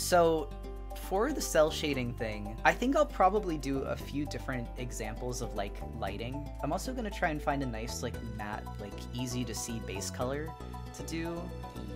So for the cell shading thing, I think I'll probably do a few different examples of like lighting. I'm also gonna try and find a nice like matte, like easy to see base color to do.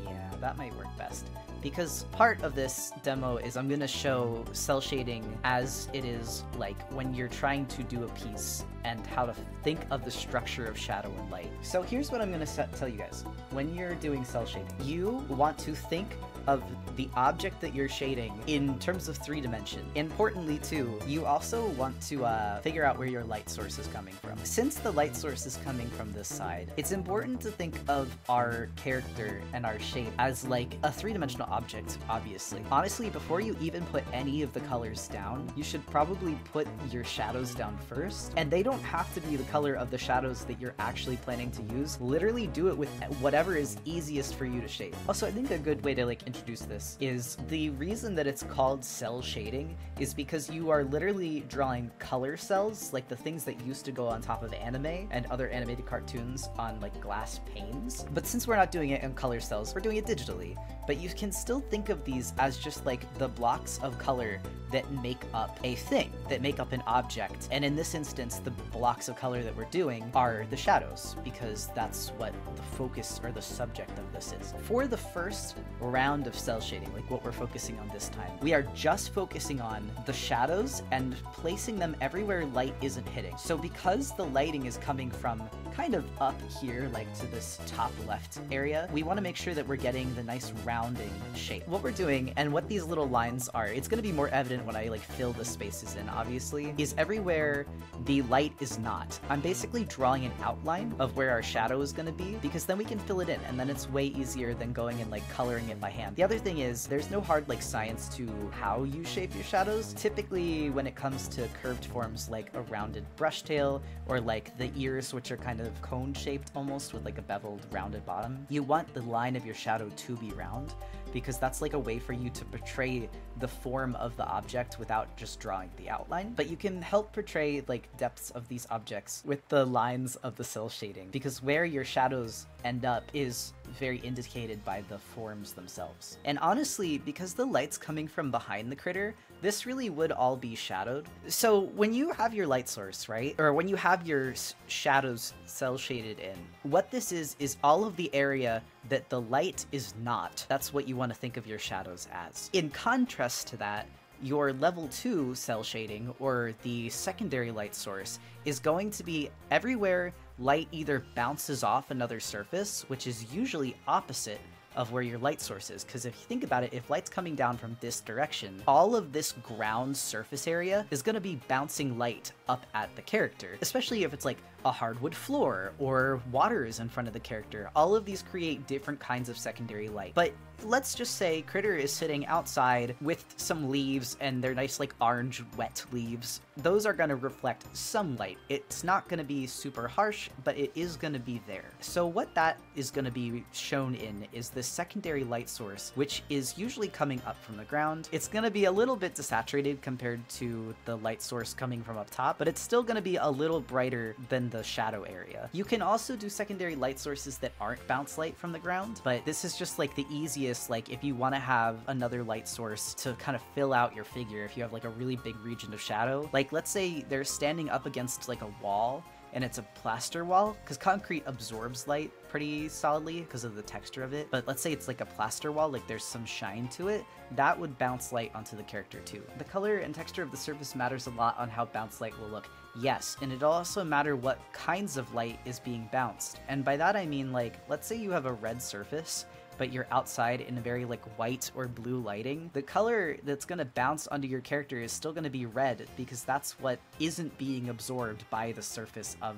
Yeah, that might work best because part of this demo is I'm gonna show cell shading as it is like when you're trying to do a piece and how to think of the structure of shadow and light. So here's what I'm gonna tell you guys. When you're doing cell shading, you want to think of the object that you're shading in terms of three dimension. Importantly too, you also want to uh, figure out where your light source is coming from. Since the light source is coming from this side, it's important to think of our character and our shape as like a three-dimensional object, obviously. Honestly, before you even put any of the colors down, you should probably put your shadows down first, and they don't have to be the color of the shadows that you're actually planning to use. Literally do it with whatever is easiest for you to shape. Also, I think a good way to like introduce this is the reason that it's called cell shading is because you are literally drawing color cells, like the things that used to go on top of anime and other animated cartoons on like glass panes. But since we're not doing it in color cells, we're doing it digitally. But you can still think of these as just like the blocks of color that make up a thing, that make up an object. And in this instance, the blocks of color that we're doing are the shadows, because that's what the focus or the subject of this is. For the first round of cell shading, like what we're focusing on this time, we are just focusing on the shadows and placing them everywhere light isn't hitting. So because the lighting is coming from kind of up here, like to this top left area, we want to make sure that we're getting the nice rounding shape. What we're doing and what these little lines are, it's to be more evident when I like fill the spaces in, obviously, is everywhere the light is not. I'm basically drawing an outline of where our shadow is to be because then we can fill it in and then it's way easier than going and like coloring it by hand. The other thing is there's no hard like science to how you shape your shadows. Typically when it comes to curved forms like a rounded brush tail or like the ears which are kind of cone shaped almost with like a beveled rounded bottom, you want the line of your shadow to be round because that's like a way for you to portray the form of the object without just drawing the outline. But you can help portray like depths of these objects with the lines of the cell shading because where your shadows end up is very indicated by the forms themselves. And honestly, because the light's coming from behind the critter, this really would all be shadowed. So when you have your light source, right? Or when you have your shadows cell shaded in, what this is, is all of the area that the light is not. That's what you want to think of your shadows as. In contrast to that, your level 2 cell shading, or the secondary light source, is going to be everywhere light either bounces off another surface, which is usually opposite of where your light source is. Because if you think about it, if light's coming down from this direction, all of this ground surface area is going to be bouncing light up at the character, especially if it's like a hardwood floor or water is in front of the character. All of these create different kinds of secondary light. But let's just say Critter is sitting outside with some leaves and they're nice like orange wet leaves. Those are going to reflect some light. It's not going to be super harsh, but it is going to be there. So what that is going to be shown in is the secondary light source, which is usually coming up from the ground. It's going to be a little bit desaturated compared to the light source coming from up top, but it's still going to be a little brighter than the shadow area. You can also do secondary light sources that aren't bounce light from the ground, but this is just like the easiest, like if you want to have another light source to kind of fill out your figure, if you have like a really big region of shadow, like let's say they're standing up against like a wall and it's a plaster wall because concrete absorbs light pretty solidly because of the texture of it. But let's say it's like a plaster wall, like there's some shine to it, that would bounce light onto the character too. The color and texture of the surface matters a lot on how bounce light will look. Yes, and it'll also matter what kinds of light is being bounced. And by that I mean like, let's say you have a red surface but you're outside in a very like white or blue lighting, the color that's to bounce onto your character is still to be red because that's what isn't being absorbed by the surface of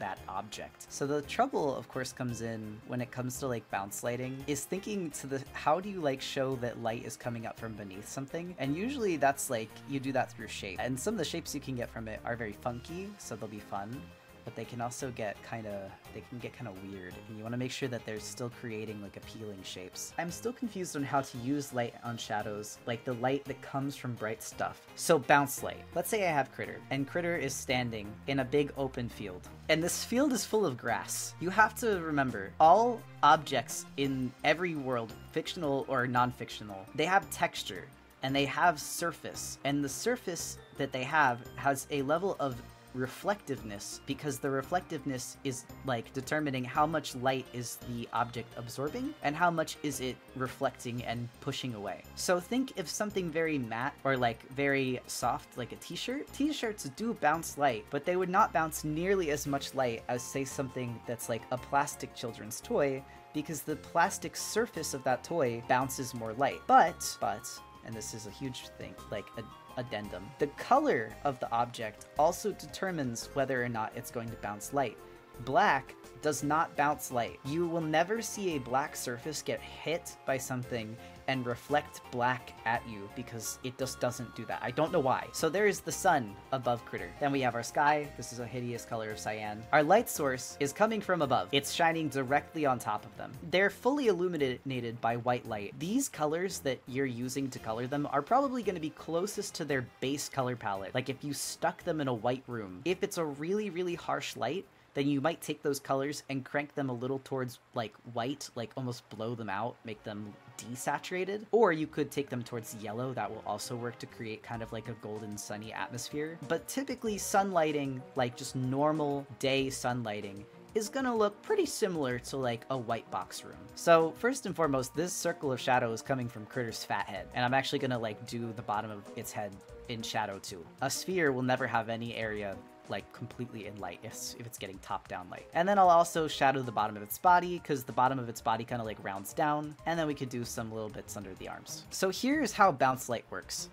that object. So the trouble of course comes in when it comes to like bounce lighting is thinking to the how do you like show that light is coming up from beneath something? And usually that's like you do that through shape. And some of the shapes you can get from it are very funky, so they'll be fun but they can also get kind of they can get kind of weird and you want to make sure that they're still creating like appealing shapes. I'm still confused on how to use light on shadows, like the light that comes from bright stuff. So bounce light. Let's say I have Critter, and Critter is standing in a big open field, and this field is full of grass. You have to remember, all objects in every world, fictional or non-fictional, they have texture and they have surface, and the surface that they have has a level of reflectiveness because the reflectiveness is like determining how much light is the object absorbing and how much is it reflecting and pushing away. So think if something very matte or like very soft like a t-shirt, t-shirts do bounce light, but they would not bounce nearly as much light as say something that's like a plastic children's toy because the plastic surface of that toy bounces more light. But, but, and this is a huge thing, like a addendum. The color of the object also determines whether or not it's going to bounce light. Black does not bounce light. You will never see a black surface get hit by something and reflect black at you because it just doesn't do that. I don't know why. So there is the sun above Critter. Then we have our sky. This is a hideous color of cyan. Our light source is coming from above. It's shining directly on top of them. They're fully illuminated by white light. These colors that you're using to color them are probably going to be closest to their base color palette. Like if you stuck them in a white room. If it's a really, really harsh light, then you might take those colors and crank them a little towards like white, like almost blow them out, make them desaturated. Or you could take them towards yellow, that will also work to create kind of like a golden sunny atmosphere. But typically sunlighting, like just normal day sunlighting, is gonna look pretty similar to like a white box room. So first and foremost, this circle of shadow is coming from Critter's fat head, and I'm actually gonna like do the bottom of its head in shadow too. A sphere will never have any area like completely in light if, if it's getting top down light. And then I'll also shadow the bottom of its body because the bottom of its body kind of like rounds down. And then we could do some little bits under the arms. So here's how bounce light works.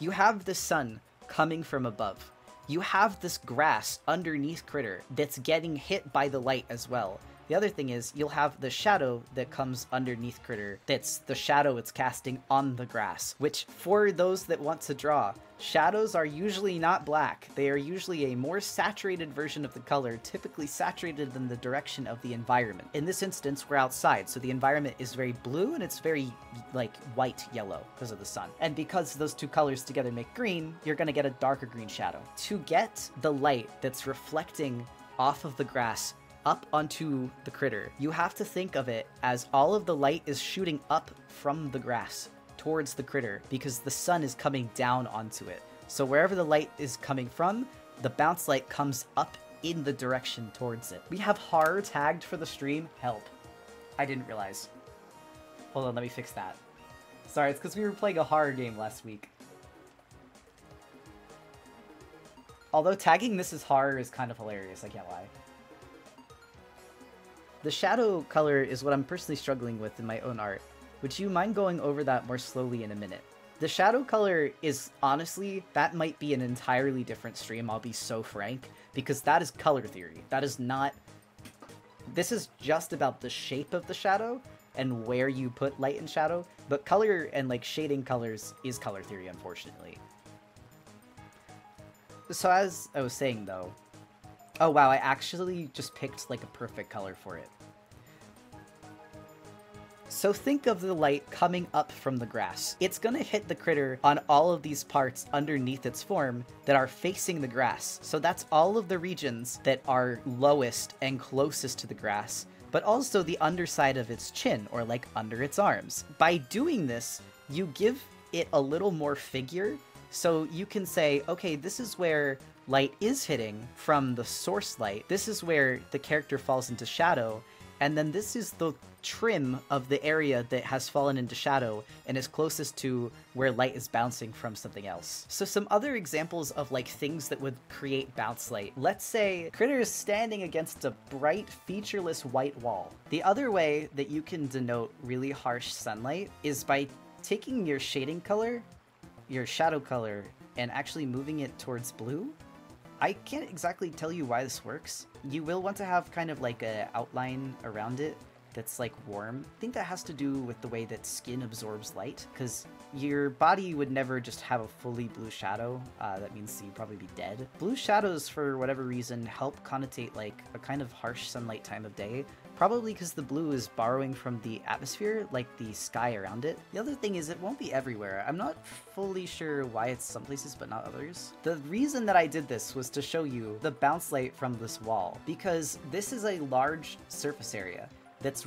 You have the sun coming from above. You have this grass underneath Critter that's getting hit by the light as well. The other thing is you'll have the shadow that comes underneath Critter that's the shadow it's casting on the grass, which for those that want to draw, shadows are usually not black. They are usually a more saturated version of the color, typically saturated in the direction of the environment. In this instance, we're outside, so the environment is very blue and it's very like white yellow because of the sun. And because those two colors together make green, you're gonna get a darker green shadow. To get the light that's reflecting off of the grass up onto the critter. You have to think of it as all of the light is shooting up from the grass towards the critter because the sun is coming down onto it. So wherever the light is coming from, the bounce light comes up in the direction towards it. We have horror tagged for the stream. Help. I didn't realize. Hold on, let me fix that. Sorry, it's because we were playing a horror game last week. Although tagging this as horror is kind of hilarious, I can't lie. The shadow color is what I'm personally struggling with in my own art. Would you mind going over that more slowly in a minute? The shadow color is honestly, that might be an entirely different stream, I'll be so frank, because that is color theory. That is not... This is just about the shape of the shadow and where you put light and shadow, but color and like shading colors is color theory, unfortunately. So as I was saying though, Oh wow, I actually just picked like a perfect color for it. So think of the light coming up from the grass. It's gonna hit the critter on all of these parts underneath its form that are facing the grass. So that's all of the regions that are lowest and closest to the grass, but also the underside of its chin, or like under its arms. By doing this, you give it a little more figure, so you can say, okay, this is where light is hitting from the source light. This is where the character falls into shadow, and then this is the trim of the area that has fallen into shadow and is closest to where light is bouncing from something else. So some other examples of like things that would create bounce light. Let's say Critter is standing against a bright featureless white wall. The other way that you can denote really harsh sunlight is by taking your shading color, your shadow color, and actually moving it towards blue I can't exactly tell you why this works. You will want to have kind of like a outline around it that's like warm. I think that has to do with the way that skin absorbs light, because your body would never just have a fully blue shadow. Uh, that means you'd probably be dead. Blue shadows, for whatever reason, help connotate like a kind of harsh sunlight time of day, Probably because the blue is borrowing from the atmosphere, like the sky around it. The other thing is it won't be everywhere. I'm not fully sure why it's some places but not others. The reason that I did this was to show you the bounce light from this wall, because this is a large surface area that's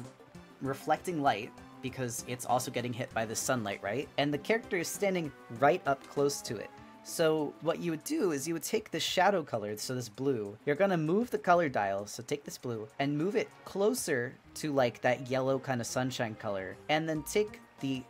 reflecting light because it's also getting hit by the sunlight, right? And the character is standing right up close to it. So what you would do is you would take the shadow color, so this blue, you're gonna move the color dial, so take this blue, and move it closer to like that yellow kind of sunshine color, and then take the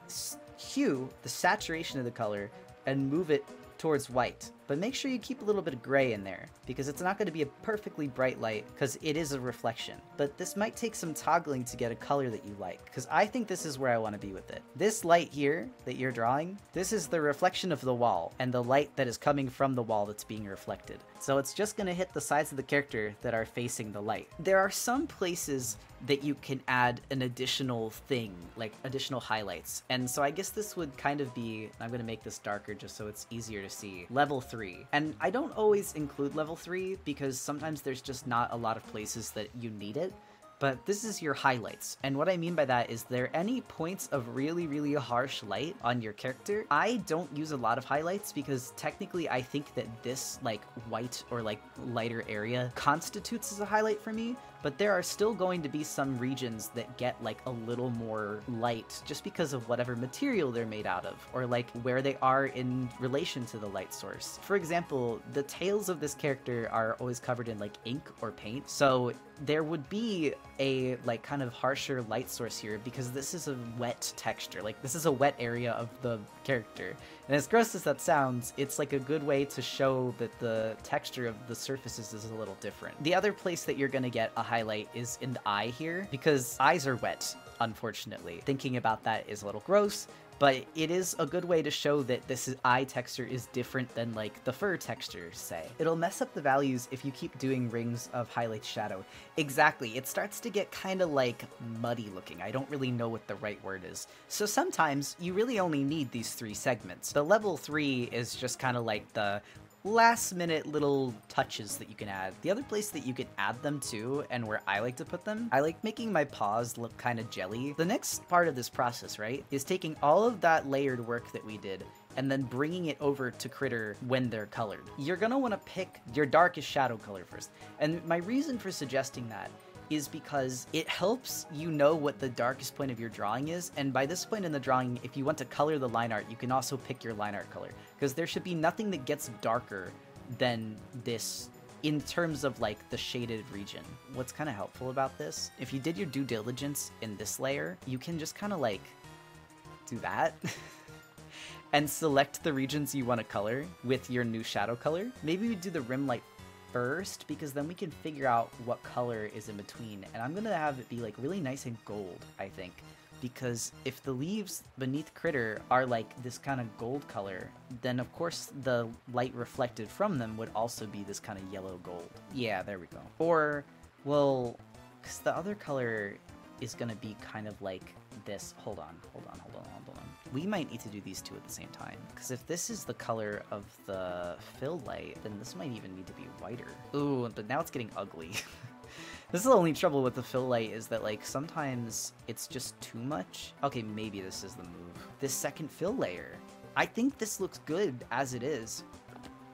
hue, the saturation of the color, and move it towards white. But make sure you keep a little bit of gray in there, because it's not going to be a perfectly bright light, because it is a reflection. But this might take some toggling to get a color that you like, because I think this is where I want to be with it. This light here that you're drawing, this is the reflection of the wall, and the light that is coming from the wall that's being reflected. So it's just going to hit the sides of the character that are facing the light. There are some places that you can add an additional thing, like additional highlights. And so I guess this would kind of be, I'm going to make this darker just so it's easier to see, level 3. And I don't always include level 3 because sometimes there's just not a lot of places that you need it but this is your highlights. And what I mean by that is there any points of really, really harsh light on your character? I don't use a lot of highlights because technically I think that this like white or like lighter area constitutes as a highlight for me, but there are still going to be some regions that get like a little more light just because of whatever material they're made out of or like where they are in relation to the light source. For example, the tails of this character are always covered in like ink or paint, so there would be a like kind of harsher light source here because this is a wet texture. Like this is a wet area of the character. And as gross as that sounds, it's like a good way to show that the texture of the surfaces is a little different. The other place that you're gonna get a highlight is in the eye here because eyes are wet, unfortunately. Thinking about that is a little gross, but it is a good way to show that this eye texture is different than like the fur texture, say. It'll mess up the values if you keep doing rings of highlight shadow. Exactly, it starts to get kind of like muddy looking. I don't really know what the right word is. So sometimes you really only need these three segments. The level three is just kind of like the last minute little touches that you can add. The other place that you can add them to, and where I like to put them, I like making my paws look kind of jelly. The next part of this process, right, is taking all of that layered work that we did and then bringing it over to Critter when they're colored. You're gonna wanna pick your darkest shadow color first. And my reason for suggesting that is because it helps you know what the darkest point of your drawing is. And by this point in the drawing, if you want to color the line art, you can also pick your line art color. Because there should be nothing that gets darker than this in terms of like the shaded region. What's kind of helpful about this, if you did your due diligence in this layer, you can just kind of like do that. and select the regions you want to color with your new shadow color. Maybe we do the rim light first because then we can figure out what color is in between. And I'm gonna have it be like really nice and gold, I think. Because if the leaves beneath Critter are like this kind of gold color, then of course the light reflected from them would also be this kind of yellow gold. Yeah, there we go. Or, well, because the other color is gonna be kind of like this. Hold on, hold on, hold on, hold on. We might need to do these two at the same time. Because if this is the color of the fill light, then this might even need to be whiter. Ooh, but now it's getting ugly. this is the only trouble with the fill light is that like sometimes it's just too much. Okay, maybe this is the move. This second fill layer. I think this looks good as it is.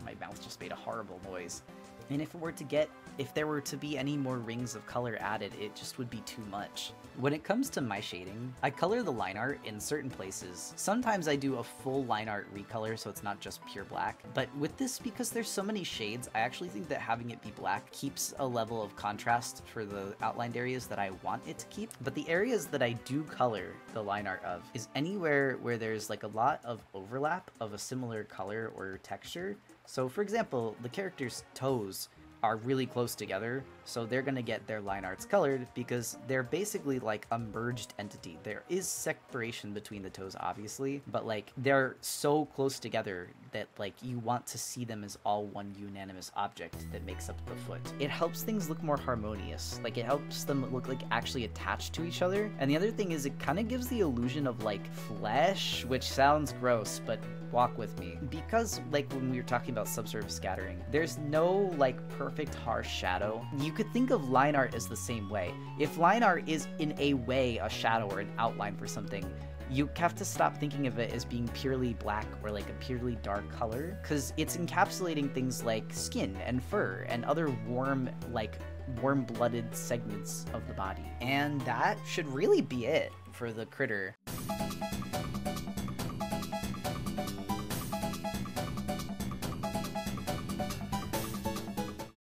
My mouth just made a horrible noise. And if it were to get if there were to be any more rings of color added, it just would be too much. When it comes to my shading, I color the line art in certain places. Sometimes I do a full line art recolor so it's not just pure black, but with this, because there's so many shades, I actually think that having it be black keeps a level of contrast for the outlined areas that I want it to keep. But the areas that I do color the line art of is anywhere where there's like a lot of overlap of a similar color or texture. So for example, the character's toes are really close together, so they're gonna get their line arts colored because they're basically like a merged entity. There is separation between the toes, obviously, but like they're so close together that like you want to see them as all one unanimous object that makes up the foot. It helps things look more harmonious. Like it helps them look like actually attached to each other. And the other thing is it kind of gives the illusion of like flesh, which sounds gross, but walk with me. Because like when we were talking about subsurface scattering, there's no like perfect harsh shadow. You could think of line art as the same way. If line art is in a way a shadow or an outline for something, you have to stop thinking of it as being purely black or like a purely dark color because it's encapsulating things like skin and fur and other warm like warm-blooded segments of the body and that should really be it for the critter